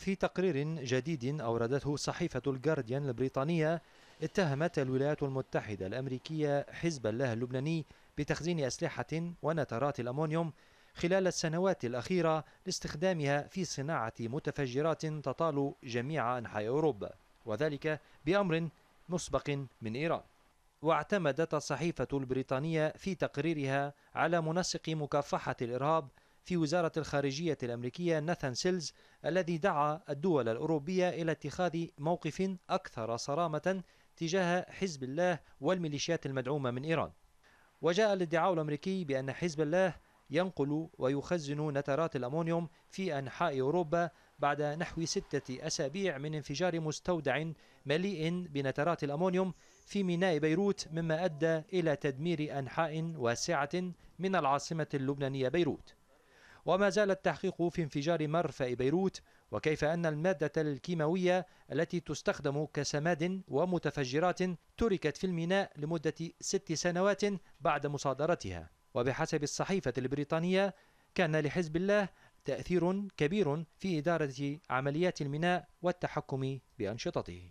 في تقرير جديد أوردته صحيفة الجارديان البريطانية اتهمت الولايات المتحدة الأمريكية حزب الله اللبناني بتخزين أسلحة ونترات الأمونيوم خلال السنوات الأخيرة لاستخدامها في صناعة متفجرات تطال جميع أنحاء أوروبا وذلك بأمر مسبق من إيران. واعتمدت الصحيفة البريطانية في تقريرها على منسق مكافحة الإرهاب في وزارة الخارجية الأمريكية ناثان سيلز الذي دعا الدول الأوروبية إلى اتخاذ موقف أكثر صرامة تجاه حزب الله والميليشيات المدعومة من إيران. وجاء الادعاء الأمريكي بأن حزب الله ينقل ويخزن نترات الأمونيوم في أنحاء أوروبا بعد نحو ستة أسابيع من انفجار مستودع مليء بنترات الأمونيوم في ميناء بيروت مما أدى إلى تدمير أنحاء واسعة من العاصمة اللبنانية بيروت. وما زال التحقيق في انفجار مرفأ بيروت وكيف أن المادة الكيماوية التي تستخدم كسماد ومتفجرات تركت في الميناء لمدة ست سنوات بعد مصادرتها. وبحسب الصحيفة البريطانية كان لحزب الله تأثير كبير في إدارة عمليات الميناء والتحكم بأنشطته.